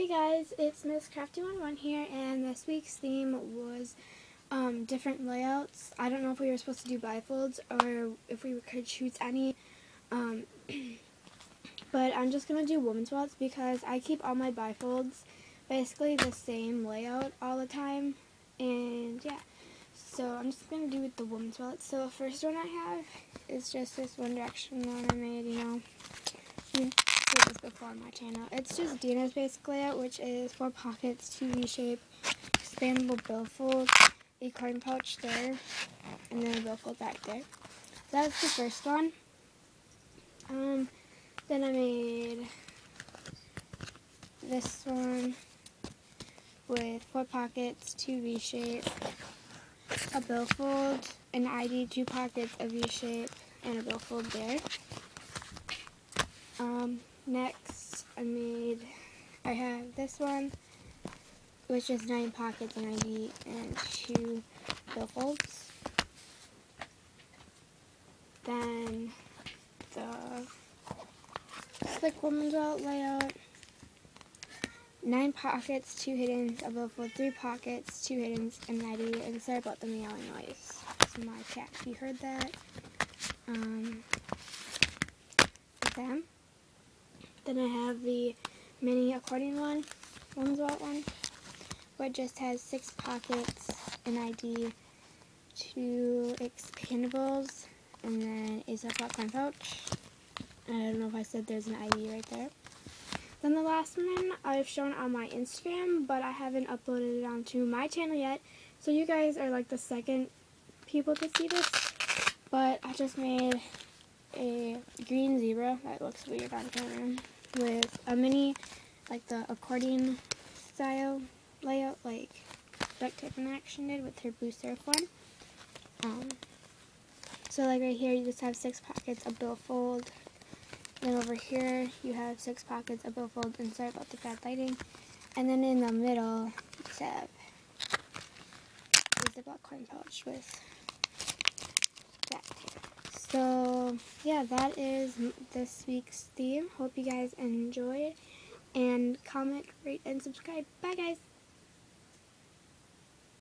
Hey guys, it's Miss Crafty11 here, and this week's theme was um, different layouts. I don't know if we were supposed to do bifolds or if we could choose any, um, but I'm just going to do woman's wallets because I keep all my bifolds basically the same layout all the time, and yeah. So I'm just going to do with the woman's wallets. So the first one I have is just this One Direction one I made, you know. Mm this before on my channel. It's just Dina's basic layout, which is four pockets, two V-shape, expandable billfold, a coin pouch there, and then a billfold back there. That's the first one. Um, then I made this one with four pockets, two V-shape, a billfold, an ID, two pockets, a V-shape, and a billfold there. Um, Next, I made, I have this one, which is nine pockets and I need and two billfolds. Then the slick woman's out layout, nine pockets, two hidden, a billfold, three pockets, two hidden, and 90, and sorry about the meowing noise. It's my cat, if you heard that. Um, them. Then I have the mini accordion one, one's what one, which just has six pockets, an ID, two expandables, and then a Ziploc coin pouch. I don't know if I said there's an ID right there. Then the last one I've shown on my Instagram, but I haven't uploaded it onto my channel yet. So you guys are like the second people to see this. But I just made a green zebra. That looks weird on camera. With a mini, like the accordion style layout, like Duct Tape in Action did with her blue surf one. Um, so like right here, you just have six pockets, a billfold. Then over here, you have six pockets, a billfold, and sorry about the bad lighting. And then in the middle, you just have the black coin pouch with that. So, yeah, that is this week's theme. Hope you guys enjoyed. And comment, rate, and subscribe. Bye, guys.